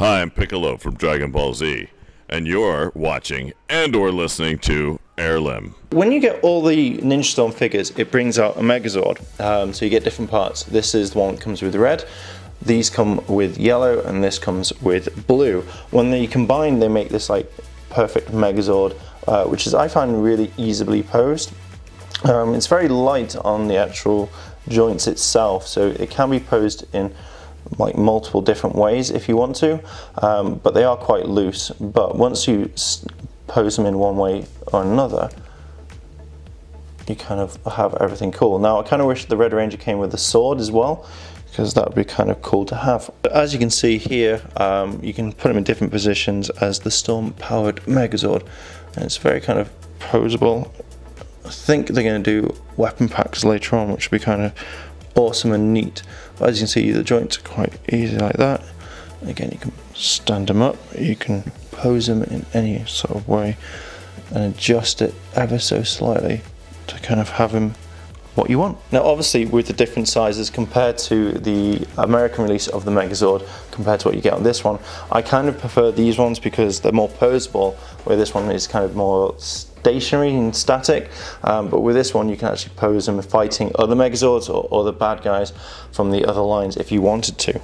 Hi, I'm Piccolo from Dragon Ball Z, and you're watching and or listening to Airlim. When you get all the Ninja Storm figures, it brings out a Megazord. Um, so you get different parts. This is the one that comes with red. These come with yellow, and this comes with blue. When they combine, they make this like perfect Megazord, uh, which is I find really easily posed. Um, it's very light on the actual joints itself, so it can be posed in like multiple different ways if you want to, um, but they are quite loose. But once you pose them in one way or another, you kind of have everything cool. Now I kind of wish the Red Ranger came with a sword as well, because that would be kind of cool to have. But as you can see here, um, you can put them in different positions as the Storm-powered Megazord, and it's very kind of posable. I think they're going to do weapon packs later on, which will be kind of awesome and neat. But as you can see, the joints are quite easy like that. Again, you can stand them up, you can pose them in any sort of way and adjust it ever so slightly to kind of have them what you want. Now obviously with the different sizes compared to the American release of the Megazord compared to what you get on this one, I kind of prefer these ones because they're more posable where this one is kind of more stationary and static, um, but with this one you can actually pose them fighting other Megazords or other bad guys from the other lines if you wanted to.